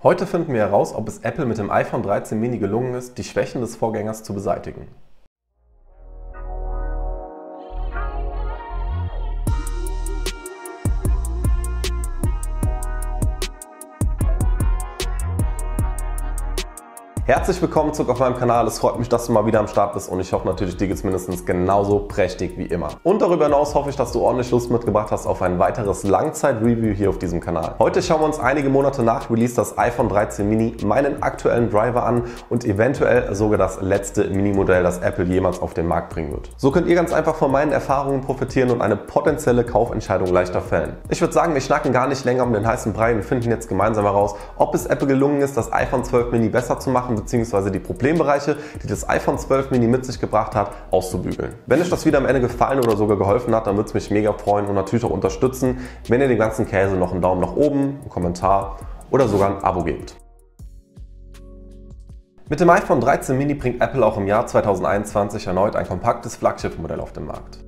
Heute finden wir heraus, ob es Apple mit dem iPhone 13 mini gelungen ist, die Schwächen des Vorgängers zu beseitigen. Herzlich willkommen zurück auf meinem Kanal. Es freut mich, dass du mal wieder am Start bist und ich hoffe natürlich, dir geht es mindestens genauso prächtig wie immer. Und darüber hinaus hoffe ich, dass du ordentlich Lust mitgebracht hast auf ein weiteres Langzeit-Review hier auf diesem Kanal. Heute schauen wir uns einige Monate nach Release das iPhone 13 Mini, meinen aktuellen Driver an und eventuell sogar das letzte Mini-Modell, das Apple jemals auf den Markt bringen wird. So könnt ihr ganz einfach von meinen Erfahrungen profitieren und eine potenzielle Kaufentscheidung leichter fällen. Ich würde sagen, wir schnacken gar nicht länger um den heißen Brei und finden jetzt gemeinsam heraus, ob es Apple gelungen ist, das iPhone 12 Mini besser zu machen bzw. die Problembereiche, die das iPhone 12 Mini mit sich gebracht hat, auszubügeln. Wenn euch das Video am Ende gefallen oder sogar geholfen hat, dann würde es mich mega freuen und natürlich auch unterstützen, wenn ihr dem ganzen Käse noch einen Daumen nach oben, einen Kommentar oder sogar ein Abo gebt. Mit dem iPhone 13 Mini bringt Apple auch im Jahr 2021 erneut ein kompaktes Flaggschiff-Modell auf den Markt.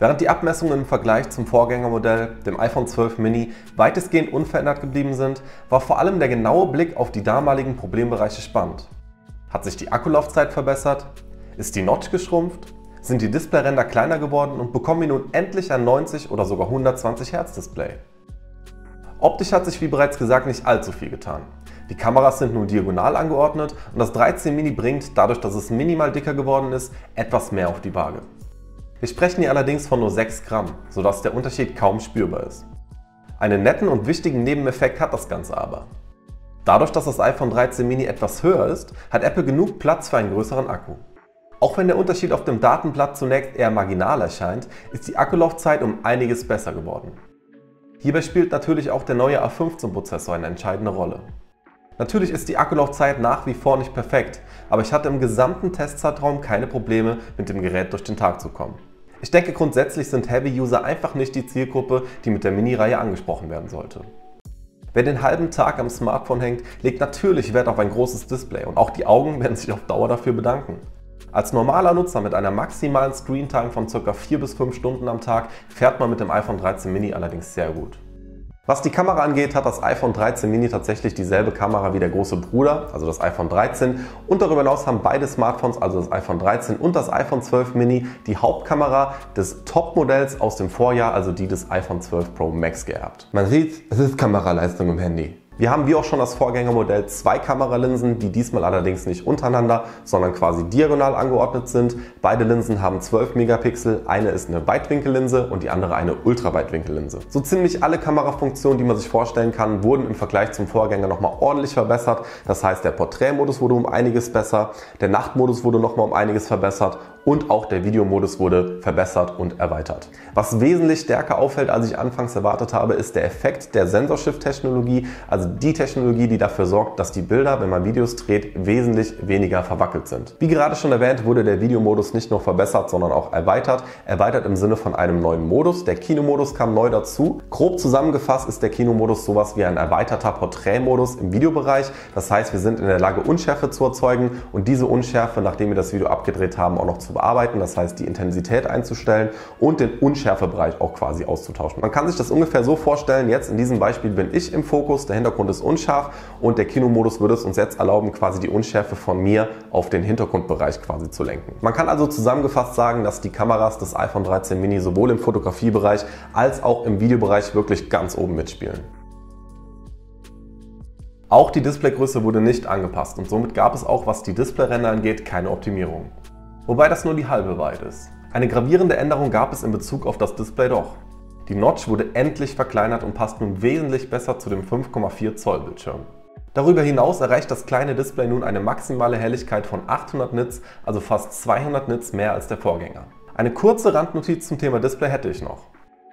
Während die Abmessungen im Vergleich zum Vorgängermodell, dem iPhone 12 Mini, weitestgehend unverändert geblieben sind, war vor allem der genaue Blick auf die damaligen Problembereiche spannend. Hat sich die Akkulaufzeit verbessert? Ist die Notch geschrumpft? Sind die Displayränder kleiner geworden und bekommen wir nun endlich ein 90 oder sogar 120 Hertz Display? Optisch hat sich wie bereits gesagt nicht allzu viel getan. Die Kameras sind nun diagonal angeordnet und das 13 Mini bringt, dadurch dass es minimal dicker geworden ist, etwas mehr auf die Waage. Wir sprechen hier allerdings von nur 6 Gramm, sodass der Unterschied kaum spürbar ist. Einen netten und wichtigen Nebeneffekt hat das Ganze aber. Dadurch, dass das iPhone 13 mini etwas höher ist, hat Apple genug Platz für einen größeren Akku. Auch wenn der Unterschied auf dem Datenblatt zunächst eher marginal erscheint, ist die Akkulaufzeit um einiges besser geworden. Hierbei spielt natürlich auch der neue A15-Prozessor eine entscheidende Rolle. Natürlich ist die Akkulaufzeit nach wie vor nicht perfekt, aber ich hatte im gesamten Testzeitraum keine Probleme, mit dem Gerät durch den Tag zu kommen. Ich denke grundsätzlich sind Heavy-User einfach nicht die Zielgruppe, die mit der Mini-Reihe angesprochen werden sollte. Wer den halben Tag am Smartphone hängt, legt natürlich Wert auf ein großes Display und auch die Augen werden sich auf Dauer dafür bedanken. Als normaler Nutzer mit einer maximalen Screentime von ca. 4 bis 5 Stunden am Tag fährt man mit dem iPhone 13 mini allerdings sehr gut. Was die Kamera angeht, hat das iPhone 13 mini tatsächlich dieselbe Kamera wie der große Bruder, also das iPhone 13. Und darüber hinaus haben beide Smartphones, also das iPhone 13 und das iPhone 12 mini, die Hauptkamera des Top-Modells aus dem Vorjahr, also die des iPhone 12 Pro Max geerbt. Man sieht, es ist Kameraleistung im Handy. Wir haben wie auch schon das Vorgängermodell zwei Kameralinsen, die diesmal allerdings nicht untereinander, sondern quasi diagonal angeordnet sind. Beide Linsen haben 12 Megapixel, eine ist eine Weitwinkellinse und die andere eine Ultraweitwinkellinse. So ziemlich alle Kamerafunktionen, die man sich vorstellen kann, wurden im Vergleich zum Vorgänger nochmal ordentlich verbessert. Das heißt, der Porträtmodus wurde um einiges besser, der Nachtmodus wurde nochmal um einiges verbessert und auch der Videomodus wurde verbessert und erweitert. Was wesentlich stärker auffällt, als ich anfangs erwartet habe, ist der Effekt der Sensorshift-Technologie, also die Technologie, die dafür sorgt, dass die Bilder, wenn man Videos dreht, wesentlich weniger verwackelt sind. Wie gerade schon erwähnt, wurde der Videomodus nicht nur verbessert, sondern auch erweitert. Erweitert im Sinne von einem neuen Modus. Der Kinomodus kam neu dazu. Grob zusammengefasst ist der Kinomodus sowas wie ein erweiterter Porträtmodus im Videobereich. Das heißt, wir sind in der Lage, Unschärfe zu erzeugen und diese Unschärfe, nachdem wir das Video abgedreht haben, auch noch zu bearbeiten. Das heißt, die Intensität einzustellen und den Unschärfebereich auch quasi auszutauschen. Man kann sich das ungefähr so vorstellen. Jetzt in diesem Beispiel bin ich im Fokus. Der Hintergrund ist unscharf und der Kinomodus würde es uns jetzt erlauben, quasi die Unschärfe von mir auf den Hintergrundbereich quasi zu lenken. Man kann also zusammengefasst sagen, dass die Kameras des iPhone 13 Mini sowohl im Fotografiebereich als auch im Videobereich wirklich ganz oben mitspielen. Auch die Displaygröße wurde nicht angepasst und somit gab es auch, was die Displayränder angeht, keine Optimierung. Wobei das nur die halbe Wahrheit ist. Eine gravierende Änderung gab es in Bezug auf das Display doch. Die Notch wurde endlich verkleinert und passt nun wesentlich besser zu dem 5,4 Zoll Bildschirm. Darüber hinaus erreicht das kleine Display nun eine maximale Helligkeit von 800 Nits, also fast 200 Nits mehr als der Vorgänger. Eine kurze Randnotiz zum Thema Display hätte ich noch.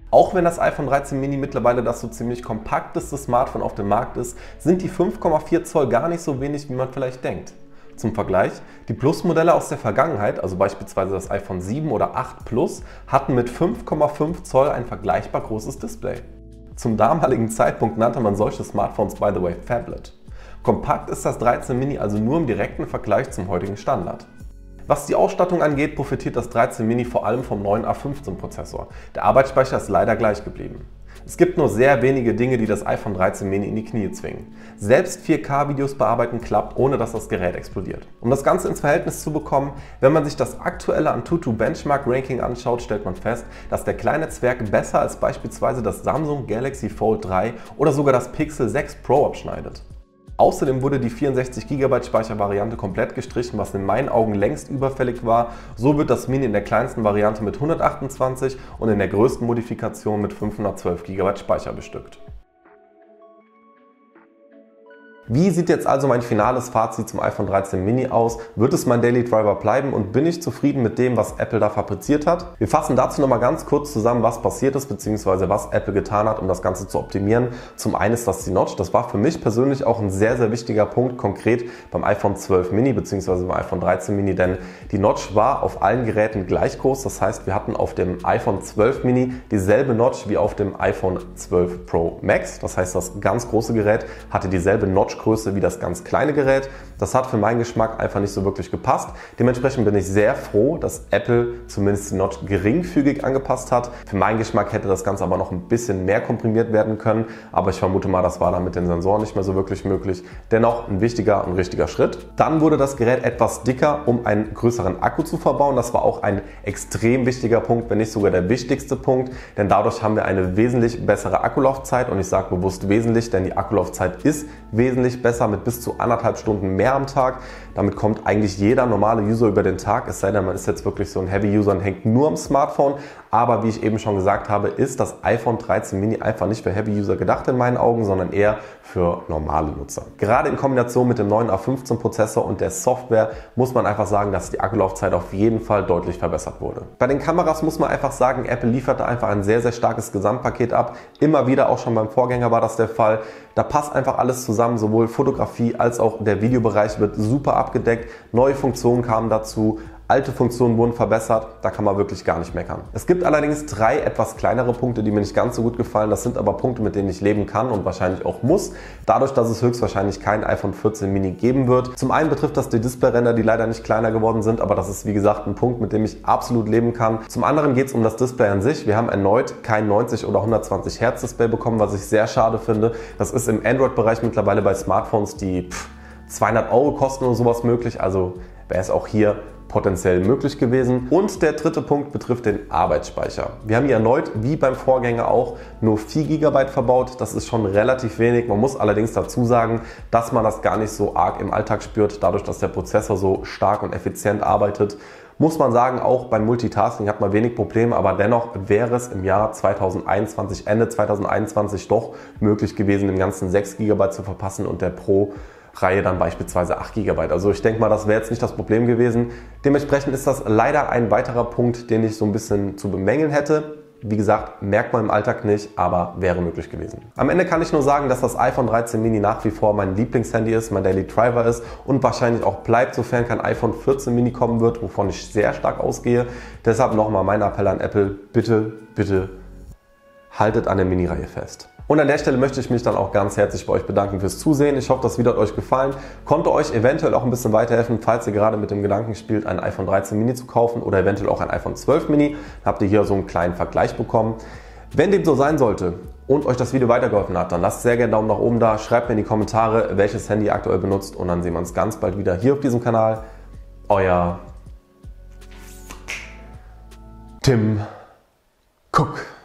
Auch wenn das iPhone 13 mini mittlerweile das so ziemlich kompakteste Smartphone auf dem Markt ist, sind die 5,4 Zoll gar nicht so wenig, wie man vielleicht denkt. Zum Vergleich, die Plus-Modelle aus der Vergangenheit, also beispielsweise das iPhone 7 oder 8 Plus, hatten mit 5,5 Zoll ein vergleichbar großes Display. Zum damaligen Zeitpunkt nannte man solche Smartphones by the way Phablet. Kompakt ist das 13 Mini also nur im direkten Vergleich zum heutigen Standard. Was die Ausstattung angeht, profitiert das 13 Mini vor allem vom neuen A15 Prozessor. Der Arbeitsspeicher ist leider gleich geblieben. Es gibt nur sehr wenige Dinge, die das iPhone 13 Mini in die Knie zwingen. Selbst 4K-Videos bearbeiten klappt, ohne dass das Gerät explodiert. Um das Ganze ins Verhältnis zu bekommen, wenn man sich das aktuelle Antutu Benchmark Ranking anschaut, stellt man fest, dass der kleine Zwerg besser als beispielsweise das Samsung Galaxy Fold 3 oder sogar das Pixel 6 Pro abschneidet. Außerdem wurde die 64 GB Speichervariante komplett gestrichen, was in meinen Augen längst überfällig war. So wird das Mini in der kleinsten Variante mit 128 und in der größten Modifikation mit 512 GB Speicher bestückt. Wie sieht jetzt also mein finales Fazit zum iPhone 13 Mini aus? Wird es mein Daily Driver bleiben und bin ich zufrieden mit dem, was Apple da fabriziert hat? Wir fassen dazu nochmal ganz kurz zusammen, was passiert ist, beziehungsweise was Apple getan hat, um das Ganze zu optimieren. Zum einen ist das die Notch. Das war für mich persönlich auch ein sehr, sehr wichtiger Punkt, konkret beim iPhone 12 Mini, beziehungsweise beim iPhone 13 Mini, denn die Notch war auf allen Geräten gleich groß. Das heißt, wir hatten auf dem iPhone 12 Mini dieselbe Notch wie auf dem iPhone 12 Pro Max. Das heißt, das ganz große Gerät hatte dieselbe Notch Notch-Größe wie das ganz kleine Gerät. Das hat für meinen Geschmack einfach nicht so wirklich gepasst. Dementsprechend bin ich sehr froh, dass Apple zumindest die Notch geringfügig angepasst hat. Für meinen Geschmack hätte das Ganze aber noch ein bisschen mehr komprimiert werden können, aber ich vermute mal, das war dann mit den Sensoren nicht mehr so wirklich möglich. Dennoch ein wichtiger und richtiger Schritt. Dann wurde das Gerät etwas dicker, um einen größeren Akku zu verbauen. Das war auch ein extrem wichtiger Punkt, wenn nicht sogar der wichtigste Punkt, denn dadurch haben wir eine wesentlich bessere Akkulaufzeit und ich sage bewusst wesentlich, denn die Akkulaufzeit ist wesentlich wesentlich besser mit bis zu anderthalb Stunden mehr am Tag. Damit kommt eigentlich jeder normale User über den Tag, es sei denn, man ist jetzt wirklich so ein Heavy-User und hängt nur am Smartphone. Aber wie ich eben schon gesagt habe, ist das iPhone 13 Mini einfach nicht für Heavy-User gedacht in meinen Augen, sondern eher für normale Nutzer. Gerade in Kombination mit dem neuen A15-Prozessor und der Software muss man einfach sagen, dass die Akkulaufzeit auf jeden Fall deutlich verbessert wurde. Bei den Kameras muss man einfach sagen, Apple lieferte einfach ein sehr, sehr starkes Gesamtpaket ab. Immer wieder, auch schon beim Vorgänger war das der Fall. Da passt einfach alles zusammen, sowohl Fotografie als auch der Videobereich wird super abgedeckt. Neue Funktionen kamen dazu. Alte Funktionen wurden verbessert, da kann man wirklich gar nicht meckern. Es gibt allerdings drei etwas kleinere Punkte, die mir nicht ganz so gut gefallen. Das sind aber Punkte, mit denen ich leben kann und wahrscheinlich auch muss, dadurch, dass es höchstwahrscheinlich kein iPhone 14 Mini geben wird. Zum einen betrifft das die Displayränder, die leider nicht kleiner geworden sind, aber das ist wie gesagt ein Punkt, mit dem ich absolut leben kann. Zum anderen geht es um das Display an sich. Wir haben erneut kein 90 oder 120 Hertz Display bekommen, was ich sehr schade finde. Das ist im Android-Bereich mittlerweile bei Smartphones, die pff, 200 Euro kosten oder sowas möglich. Also wäre es auch hier potenziell möglich gewesen. Und der dritte Punkt betrifft den Arbeitsspeicher. Wir haben hier erneut, wie beim Vorgänger auch, nur 4 GB verbaut. Das ist schon relativ wenig. Man muss allerdings dazu sagen, dass man das gar nicht so arg im Alltag spürt, dadurch, dass der Prozessor so stark und effizient arbeitet. Muss man sagen, auch beim Multitasking hat man wenig Probleme, aber dennoch wäre es im Jahr 2021, Ende 2021 doch möglich gewesen, dem Ganzen 6 GB zu verpassen und der Pro Reihe dann beispielsweise 8 GB. Also ich denke mal, das wäre jetzt nicht das Problem gewesen. Dementsprechend ist das leider ein weiterer Punkt, den ich so ein bisschen zu bemängeln hätte. Wie gesagt, merkt man im Alltag nicht, aber wäre möglich gewesen. Am Ende kann ich nur sagen, dass das iPhone 13 Mini nach wie vor mein Lieblingshandy ist, mein Daily Driver ist und wahrscheinlich auch bleibt, sofern kein iPhone 14 Mini kommen wird, wovon ich sehr stark ausgehe. Deshalb nochmal mein Appell an Apple, bitte, bitte haltet an der Mini-Reihe fest. Und an der Stelle möchte ich mich dann auch ganz herzlich bei euch bedanken fürs Zusehen. Ich hoffe, das Video hat euch gefallen. Konnte euch eventuell auch ein bisschen weiterhelfen, falls ihr gerade mit dem Gedanken spielt, ein iPhone 13 Mini zu kaufen oder eventuell auch ein iPhone 12 Mini. Habt ihr hier so einen kleinen Vergleich bekommen. Wenn dem so sein sollte und euch das Video weitergeholfen hat, dann lasst sehr gerne Daumen nach oben da, schreibt mir in die Kommentare, welches Handy ihr aktuell benutzt und dann sehen wir uns ganz bald wieder hier auf diesem Kanal. Euer Tim Cook.